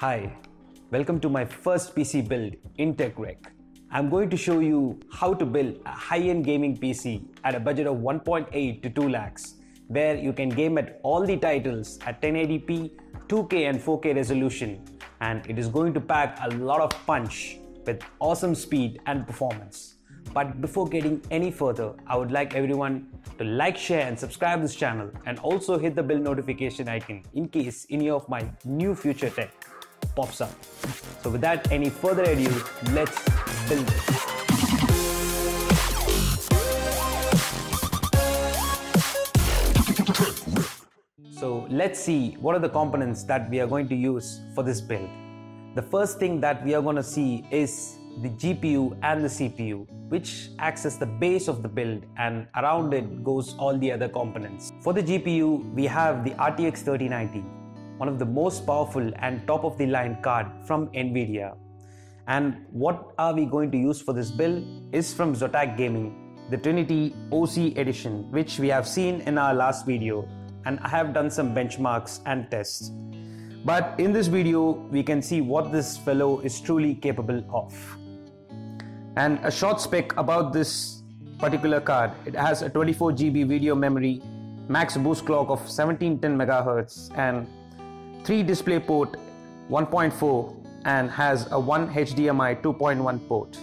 Hi, welcome to my first PC build in TechWreck. I'm going to show you how to build a high-end gaming PC at a budget of 1.8 to 2 lakhs, where you can game at all the titles at 1080p, 2K and 4K resolution, and it is going to pack a lot of punch with awesome speed and performance. But before getting any further, I would like everyone to like, share, and subscribe this channel, and also hit the bell notification icon in case any of my new future tech pops up. So, without any further ado, let's build this. So, let's see what are the components that we are going to use for this build. The first thing that we are going to see is the GPU and the CPU, which acts as the base of the build, and around it goes all the other components. For the GPU, we have the RTX 3090, one of the most powerful and top of the line card from Nvidia. And what are we going to use for this build is from Zotac Gaming, the Trinity OC edition, which we have seen in our last video, and I have done some benchmarks and tests. But in this video, we can see what this fellow is truly capable of. And a short spec about this particular card it has a 24 GB video memory, max boost clock of 1710 MHz, and 3 display port 1.4, and has a 1 HDMI 2.1 port.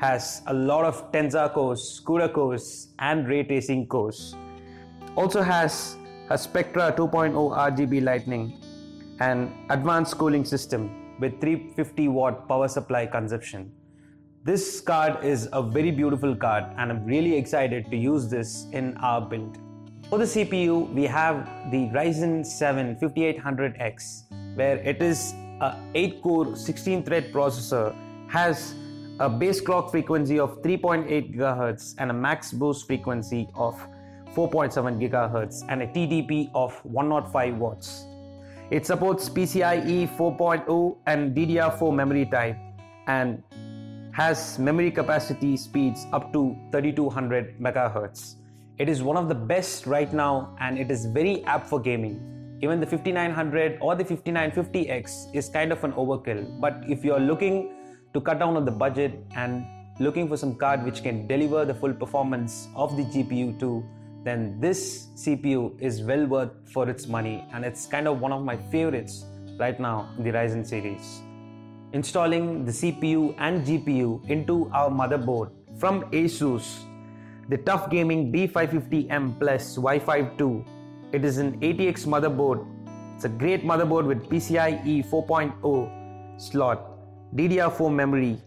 Has a lot of Tensor cores, CUDA cores, and ray tracing cores. Also has a Spectra 2.0 RGB lighting and advanced cooling system with 350 watt power supply consumption. This card is a very beautiful card and I'm really excited to use this in our build. For the CPU, we have the Ryzen 7 5800X where it is a 8 core 16 thread processor has a base clock frequency of 3.8 GHz and a max boost frequency of 4.7 GHz and a TDP of 105 watts. It supports PCIe 4.0 and DDR4 memory type and has memory capacity speeds up to 3200 MHz. It is one of the best right now and it is very apt for gaming. Even the 5900 or the 5950X is kind of an overkill, but if you are looking to cut down on the budget and looking for some card which can deliver the full performance of the GPU too, then this CPU is well worth for its money and it's kind of one of my favorites right now in the Ryzen series. Installing the CPU and GPU into our motherboard from ASUS, the Tough Gaming B550M Plus Wi-Fi 2. It is an ATX motherboard. It's a great motherboard with PCIe 4.0 slot, DDR4 memory,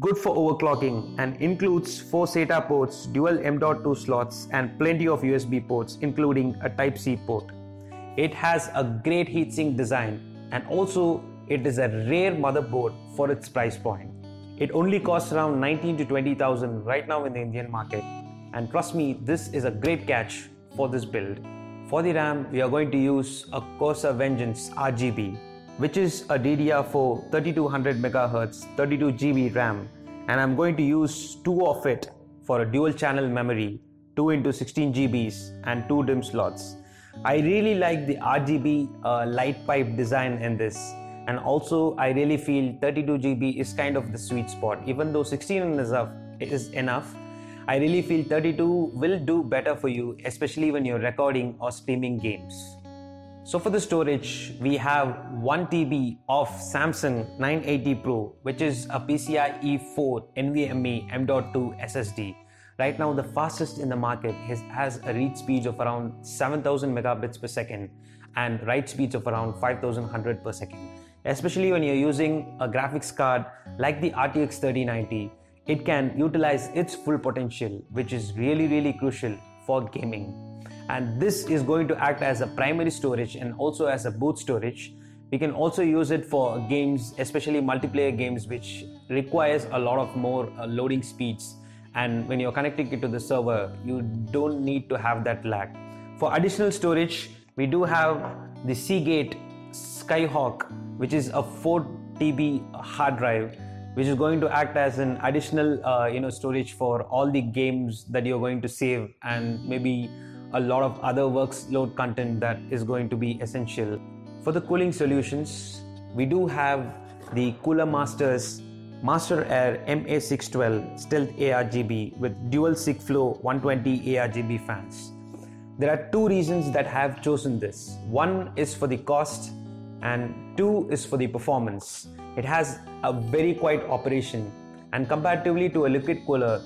good for overclocking and includes 4 SATA ports, dual M.2 slots and plenty of USB ports including a Type-C port. It has a great heatsink design and also it is a rare motherboard for its price point. It only costs around 19 to 20,000 right now in the Indian market and trust me this is a great catch for this build. For the RAM we are going to use a Corsair Vengeance RGB which is a DDR4 3200 MHz 32 GB RAM and I'm going to use two of it for a dual channel memory 2 into 16 GBs and two DIMM slots. I really like the RGB uh, light pipe design in this and also I really feel 32 GB is kind of the sweet spot even though 16 is enough, is enough I really feel 32 will do better for you especially when you're recording or streaming games. So for the storage, we have 1 TB of Samsung 980 Pro, which is a PCIe 4 NVMe M.2 SSD. Right now, the fastest in the market has a read speed of around 7000 megabits per second and write speeds of around 5100 per second. Especially when you're using a graphics card like the RTX 3090, it can utilize its full potential, which is really, really crucial for gaming. And this is going to act as a primary storage and also as a boot storage. We can also use it for games especially multiplayer games which requires a lot of more uh, loading speeds. And when you're connecting it to the server you don't need to have that lag. For additional storage we do have the seagate skyhawk which is a 4 tb hard drive which is going to act as an additional uh, you know storage for all the games that you're going to save and maybe a lot of other workload content that is going to be essential. For the cooling solutions, we do have the Cooler Masters Master Air MA612 Stealth ARGB with dual SickleFlow 120 ARGB fans. There are two reasons that have chosen this. One is for the cost and two is for the performance. It has a very quiet operation and comparatively to a liquid cooler,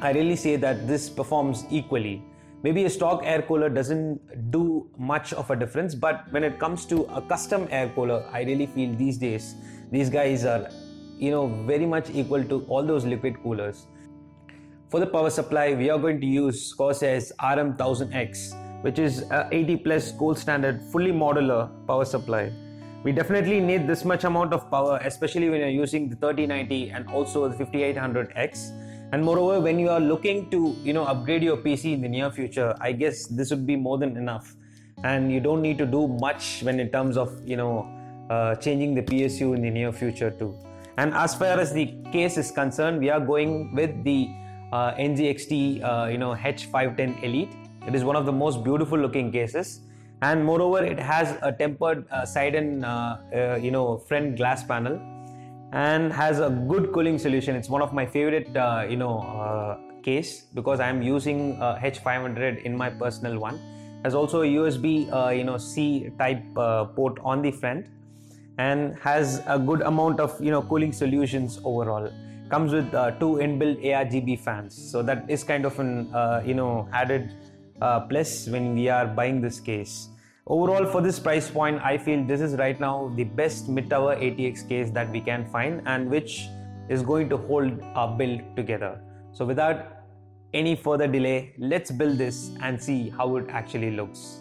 I really say that this performs equally. Maybe a stock air cooler doesn't do much of a difference, but when it comes to a custom air cooler, I really feel these days these guys are you know very much equal to all those liquid coolers. For the power supply, we are going to use Corsair's RM1000X, which is a 80 plus gold standard fully modular power supply. We definitely need this much amount of power, especially when you're using the 3090 and also the 5800X. And moreover, when you are looking to you know upgrade your PC in the near future, I guess this would be more than enough. And you don't need to do much when in terms of you know uh, changing the PSU in the near future too. And as far as the case is concerned, we are going with the uh, NZXT uh, you know H510 Elite. It is one of the most beautiful looking cases, and moreover, it has a tempered uh, side and uh, uh, you know front glass panel, and has a good cooling solution. It's one of my favorite uh, you know case because I am using H500 in my personal one. Has also a USB you know C type port on the front, and has a good amount of you know cooling solutions overall comes with uh, two inbuilt ARGB fans. So that is kind of an uh, you know added uh, plus when we are buying this case. Overall, for this price point, I feel this is right now the best mid-tower ATX case that we can find and which is going to hold our build together. So without any further delay, let's build this and see how it actually looks.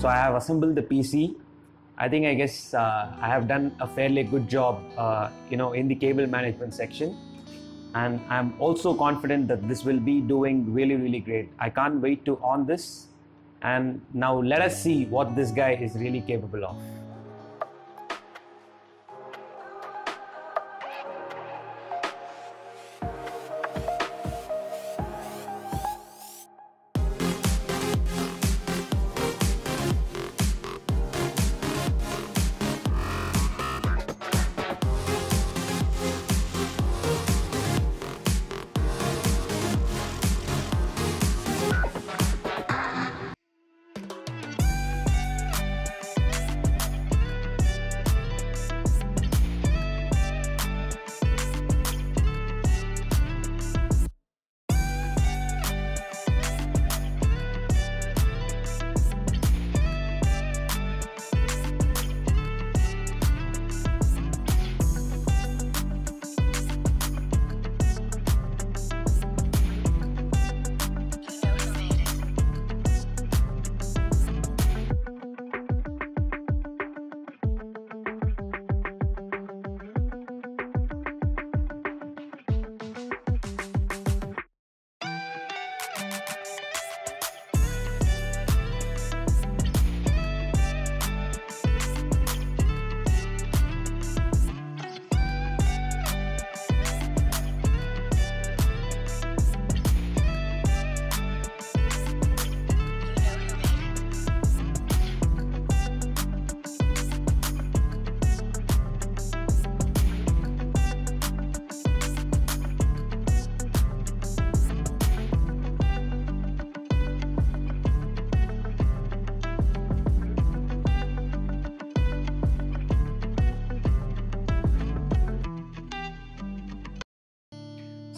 So I have assembled the PC. I think I guess uh, I have done a fairly good job, uh, you know, in the cable management section. And I'm also confident that this will be doing really, really great. I can't wait to on this. And now let us see what this guy is really capable of.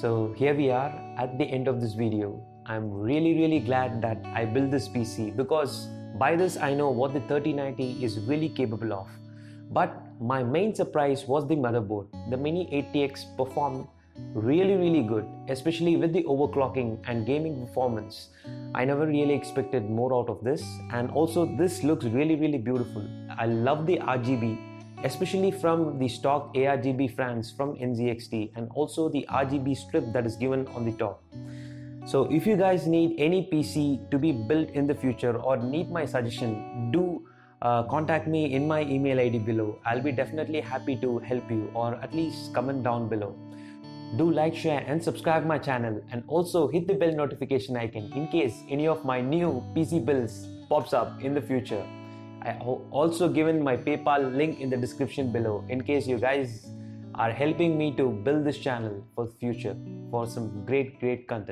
So here we are at the end of this video. I'm really really glad that I built this PC because by this I know what the 3090 is really capable of. But my main surprise was the motherboard. The Mini ATX performed really really good especially with the overclocking and gaming performance i never really expected more out of this and also this looks really really beautiful i love the rgb especially from the stock argb fans from nzxt and also the rgb strip that is given on the top. So if you guys need any pc to be built in the future or need my suggestion do uh, contact me in my email id below. I'll be definitely happy to help you or at least comment down below. Do like, share and subscribe my channel. And also hit the bell notification icon in case any of my new PC builds pops up in the future. I also given my PayPal link in the description below in case you guys are helping me to build this channel for future for some great great content.